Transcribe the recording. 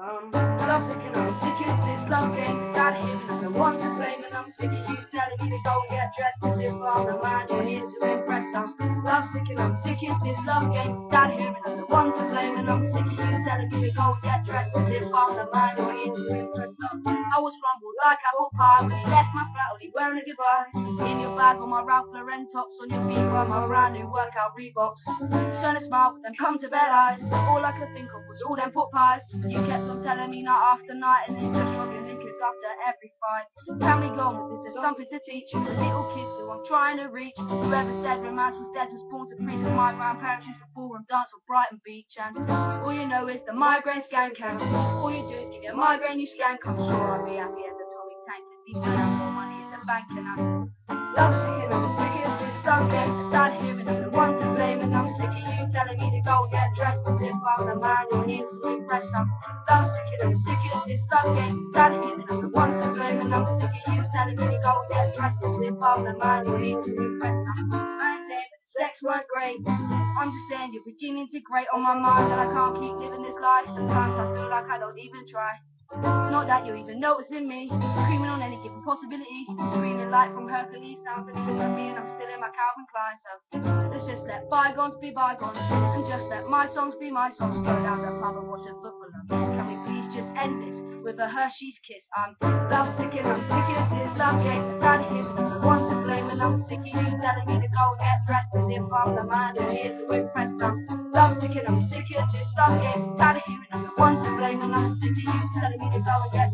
Um, love sick and I'm sick of this love game. Got him and I'm the one to blame and I'm sick of you telling me to go and get dressed as if I'm the man you're here to impress. I'm love sick and I'm sick of this love game. Got him and I'm the one to blame and I'm sick of you telling me to go and get dressed as if I'm the man I was rumbled like apple pie when you left my flat only wearing a goodbye. In your bag on my Ralph Lauren tops on your feet were my brand new workout Reeboks. Turn a smile, then come to bed eyes. All I could think of was all them pot pies. You kept on telling me night after night, and then just after every fight. Tell me go on with this, there's something to teach. The little kids who I'm trying to reach. Whoever said romance was dead was born to preach. And my grandparents used to ballroom dance on Brighton Beach. And all you know is the migraine scan count. All you do is give you a migraine, you scan. Come sure I'll be happy as a Tommy Tank. He's gonna have more money in the bank. And I'm sick and I'm sick of this love game. Down here and I'm the one to blame. And I'm sick of you telling me to go get dressed as if I'm the man sick and I'm sick of this game. Down here and I'm the one to blame. And I'm sick of you telling me to go get dressed as if I'm the man You need to. I'm I ain't sex weren't great. I'm just saying you're beginning to grate on my mind that I can't keep living this life. Sometimes I feel like I don't even try. Not that you're even noticing me, screaming on any given possibility, screaming like from Hercules, sounds and even with me, and I'm still in my Calvin Klein. So let's just let bygones be bygones, and just let my songs be my songs. Go down the pub and watch a footballer. Can we please just end this with a Hershey's kiss? I'm love sick and I'm sick of this love game. Down here, I'm the one to blame, and I'm sick of you telling me to go and get dressed as if I'm the man who is to impress. I'm love sick and I'm sick of this love game. Dollar Cat